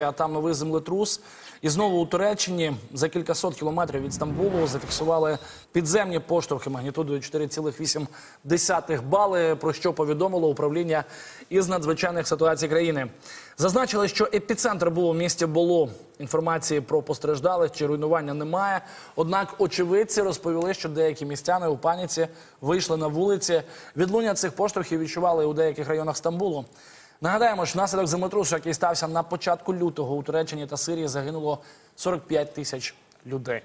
А там новий землетрус. І знову у Туреччині за кількасот кілометрів від Стамбулу зафіксували підземні поштовхи магнітудою 4,8 бали, про що повідомило управління із надзвичайних ситуацій країни. Зазначили, що епіцентр був у місті Боло. Інформації про постраждалих чи руйнування немає. Однак очевидці розповіли, що деякі містяни у паніці вийшли на вулиці. Відлуння цих поштовхів відчували у деяких районах Стамбулу. Нагадаємо, що внаслідок землетрусу, який стався на початку лютого у Туреччині та Сирії, загинуло 45 тисяч людей.